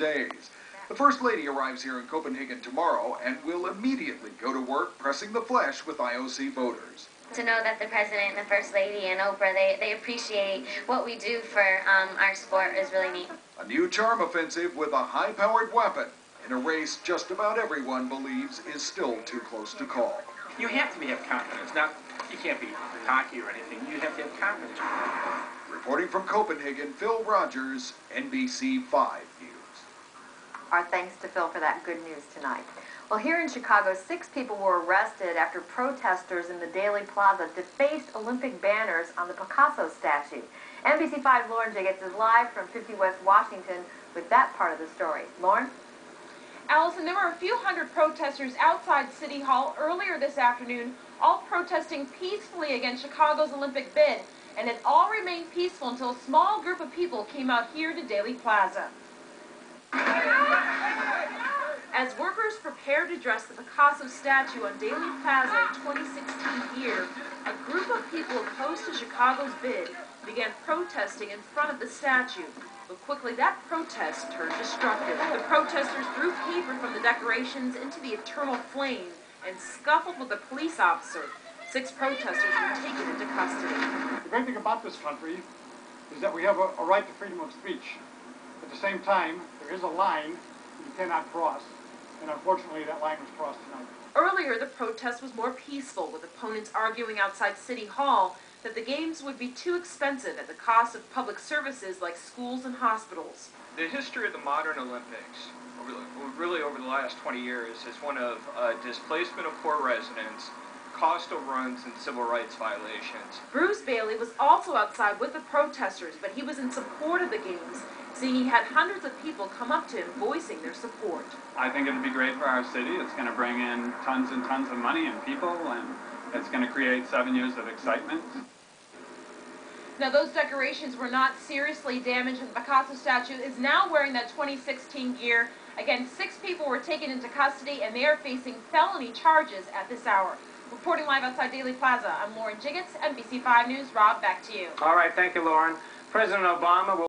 days. The First Lady arrives here in Copenhagen tomorrow and will immediately go to work pressing the flesh with IOC voters. To know that the President and the First Lady and Oprah, they, they appreciate what we do for um, our sport is really neat. A new charm offensive with a high-powered weapon in a race just about everyone believes is still too close to call. You have to have confidence. Now, you can't be cocky or anything. You have to have confidence. Reporting from Copenhagen, Phil Rogers, NBC 5 News. Our thanks to Phil for that good news tonight. Well, here in Chicago, six people were arrested after protesters in the Daley Plaza defaced Olympic banners on the Picasso statue. NBC5 Lauren Jiggetts is live from 50 West Washington with that part of the story. Lauren? Allison, there were a few hundred protesters outside City Hall earlier this afternoon, all protesting peacefully against Chicago's Olympic bid. And it all remained peaceful until a small group of people came out here to Daley Plaza. Workers prepare to dress the Picasso statue on Daley Plaza in 2016 year, a group of people opposed to Chicago's bid began protesting in front of the statue. But quickly that protest turned destructive. The protesters threw paper from the decorations into the eternal flame and scuffled with a police officer. Six protesters were taken into custody. The great thing about this country is that we have a, a right to freedom of speech. At the same time, there is a line you cannot cross. And unfortunately, that line was crossed tonight. Earlier, the protest was more peaceful, with opponents arguing outside City Hall that the games would be too expensive at the cost of public services like schools and hospitals. The history of the modern Olympics, really over the last 20 years, is one of uh, displacement of poor residents, cost overruns, and civil rights violations. Bruce Bailey was also outside with the protesters, but he was in support of the games seeing he had hundreds of people come up to him voicing their support. I think it'd be great for our city. It's going to bring in tons and tons of money and people, and it's going to create seven years of excitement. Now, those decorations were not seriously damaged, and the Picasso statue is now wearing that 2016 gear. Again, six people were taken into custody, and they are facing felony charges at this hour. Reporting live outside Daley Plaza, I'm Lauren Jiggetts, NBC5 News. Rob, back to you. All right, thank you, Lauren. President Obama will